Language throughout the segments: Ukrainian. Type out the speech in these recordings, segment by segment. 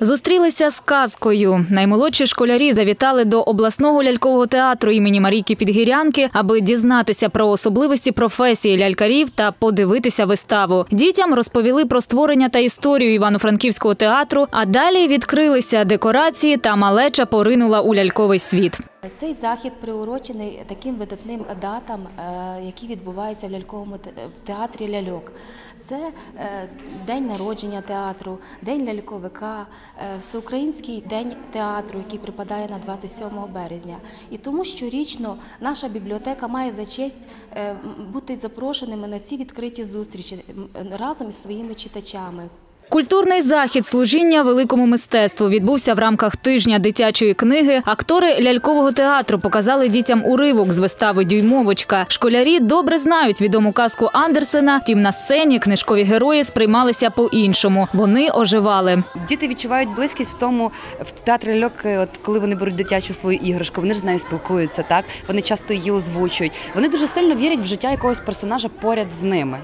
Зустрілися з казкою. Наймолодші школярі завітали до обласного лялькового театру імені Марійки Підгірянки, аби дізнатися про особливості професії лялькарів та подивитися виставу. Дітям розповіли про створення та історію Івано-Франківського театру, а далі відкрилися декорації та малеча поринула у ляльковий світ. Цей захід приурочений таким видатним датам, е, які відбуваються в ляльковому в театрі ляльок. Це е, день народження театру, день ляльковика, е, всеукраїнський день театру, який припадає на 27 березня. І тому щорічно наша бібліотека має за честь е, бути запрошеними на ці відкриті зустрічі разом із своїми читачами. Культурний захід служіння великому мистецтву відбувся в рамках тижня дитячої книги. Актори лялькового театру показали дітям уривок з вистави Дюймовочка. Школярі добре знають відому казку Андерсена. Втім, на сцені книжкові герої сприймалися по-іншому. Вони оживали. Діти відчувають близькість в тому в театрі льок, от коли вони беруть дитячу свою іграшку, вони ж з нею спілкуються, так вони часто її озвучують. Вони дуже сильно вірять в життя якогось персонажа поряд з ними.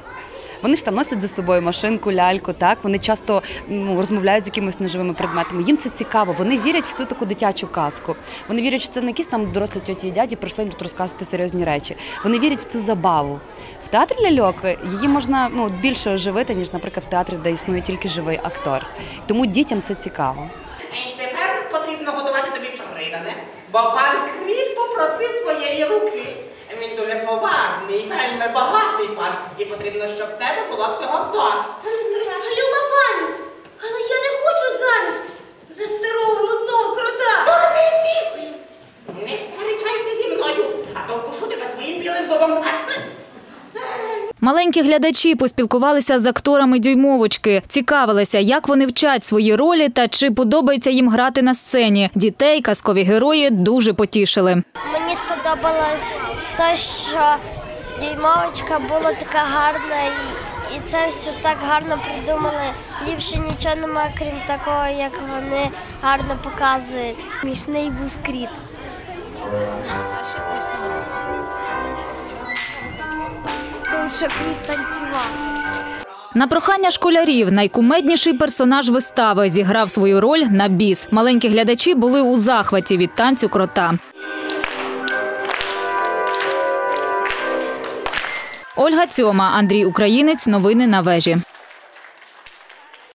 Вони ж там носять за собою машинку, ляльку, так вони часто ну, розмовляють з якимись неживими предметами. Їм це цікаво. Вони вірять в цю таку дитячу казку. Вони вірять, що це не якісь там дорослі тьоті і дяді прийшли їм тут розказувати серйозні речі. Вони вірять в цю забаву. В театрі ляльок її можна ну більше оживити, ніж, наприклад, в театрі, де існує тільки живий актор. Тому дітям це цікаво. І тепер потрібно готувати тобі придане, бо пан Кріт попросив твоєї поважний, вельми багатий пан, і потрібно, щоб в тебе було всього досить. Люба пані, але я не хочу заміж за старого нудного крота. Дурниці! Не сперечайся зі мною, а то вкушу тебе своїм білим зубом. Маленькі глядачі поспілкувалися з акторами дюймовочки, цікавилися, як вони вчать свої ролі та чи подобається їм грати на сцені. Дітей казкові герої дуже потішили. Мені сподобалось те, що діймовочка була така гарна, і, і це все так гарно придумали. Ліпше нічого немає, крім такого, як вони гарно показують. Смішний був кріт. Тим, що кріт танцював. На прохання школярів найкумедніший персонаж вистави зіграв свою роль на біс. Маленькі глядачі були у захваті від танцю крота. Ольга Цьома, Андрій Українець. Новини на вежі.